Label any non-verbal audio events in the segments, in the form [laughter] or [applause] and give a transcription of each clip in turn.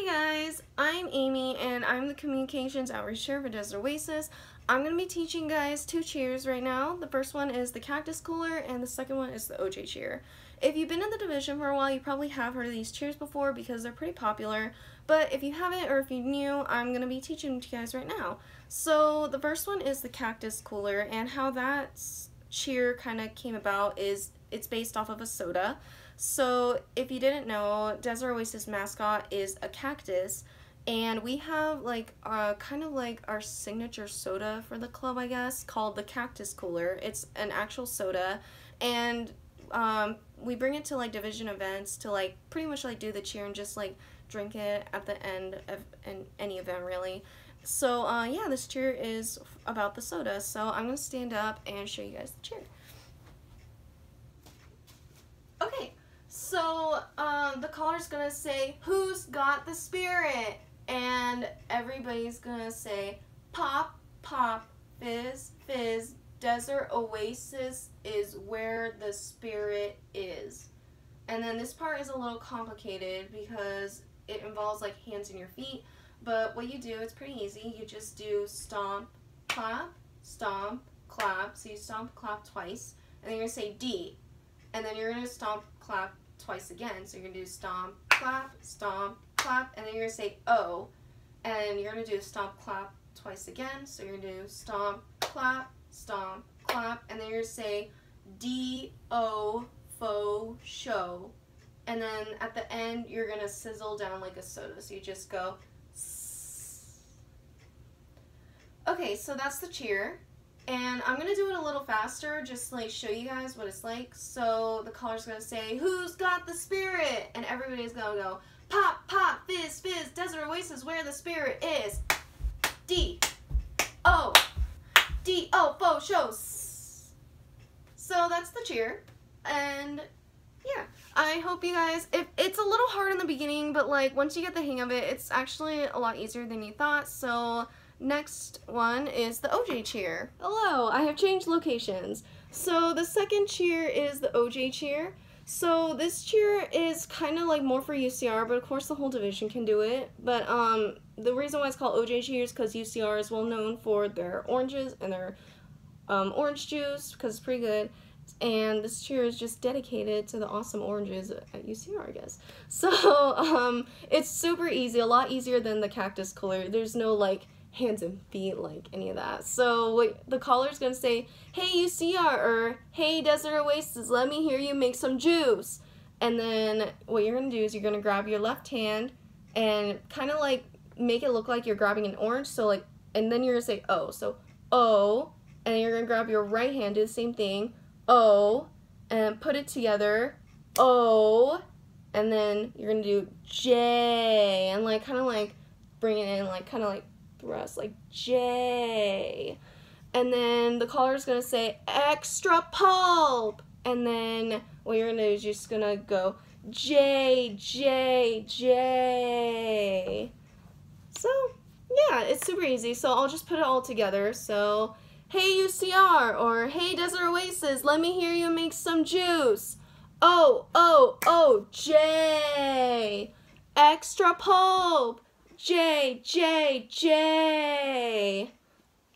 Hey guys, I'm Amy and I'm the Communications Outreach Chair for Desert Oasis. I'm going to be teaching guys two cheers right now. The first one is the Cactus Cooler and the second one is the OJ cheer. If you've been in the division for a while, you probably have heard of these cheers before because they're pretty popular. But if you haven't or if you're new, I'm going to be teaching them to you guys right now. So the first one is the Cactus Cooler and how that cheer kind of came about is it's based off of a soda. So if you didn't know, Desert Oasis mascot is a cactus and we have like uh, kind of like our signature soda for the club I guess called the Cactus Cooler. It's an actual soda and um, we bring it to like division events to like pretty much like do the cheer and just like drink it at the end of an, any event really. So uh, yeah, this cheer is about the soda. So I'm to stand up and show you guys the cheer. Okay, so um, the caller's to say, who's got the spirit? And everybody's to say, pop, pop, fizz, fizz, desert oasis is where the spirit is. And then this part is a little complicated because it involves like hands and your feet. But what you do, it's pretty easy. You just do stomp, clap, stomp, clap. So you stomp, clap twice. And then you're going to say D. And then you're going to stomp, clap twice again. So you're going to do stomp, clap, stomp, clap. And then you're going to say O. And you're going to do stomp, clap twice again. So you're going to do stomp, clap, stomp, clap. And then you're going to say D, O, fo, show. And then at the end, you're going to sizzle down like a soda. So you just go Okay, so that's the cheer. And I'm going to do it a little faster, just like show you guys what it's like. So the caller's going to say, who's got the spirit? And everybody's going to go, pop, pop, fizz, fizz, desert oasis, where the spirit is. D, O, D, O, fo, shows. So that's the cheer. And yeah, I hope you guys, if it's a little hard in the beginning, but like once you get the hang of it, it's actually a lot easier than you thought. So Next one is the OJ cheer. Hello, I have changed locations. So the second cheer is the OJ cheer. So this cheer is kind of like more for UCR, but of course the whole division can do it. But um, the reason why it's called OJ cheer is because UCR is well known for their oranges and their um, orange juice because it's pretty good. And this cheer is just dedicated to the awesome oranges at UCR, I guess. So [laughs] um, it's super easy, a lot easier than the cactus cooler. There's no like hands and feet like any of that. So what the caller's gonna say, hey UCR or hey Desert Oasis, let me hear you make some juice. And then what you're gonna do is you're gonna grab your left hand and kind of like make it look like you're grabbing an orange. So like, and then you're gonna say oh. So oh, and then you're gonna grab your right hand, do the same thing, oh, and put it together, oh, and then you're gonna do J and like kind of like bring it in, like kind of like thrust, like J. And then the caller is to say extra pulp. And then what you're to do is just to go J, J, J. So, yeah, it's super easy. So I'll just put it all together. So, hey UCR, or hey Desert Oasis, let me hear you make some juice. Oh, oh, oh, J. Extra pulp. J, J, J.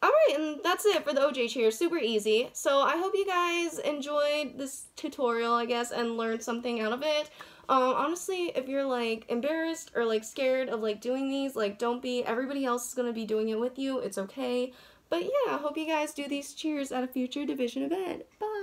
Alright, and that's it for the OJ cheer. Super easy. So I hope you guys enjoyed this tutorial, I guess, and learned something out of it. Um, honestly, if you're, like, embarrassed or, like, scared of, like, doing these, like, don't be. Everybody else is going to be doing it with you. It's okay. But, yeah, I hope you guys do these cheers at a future division event. Bye!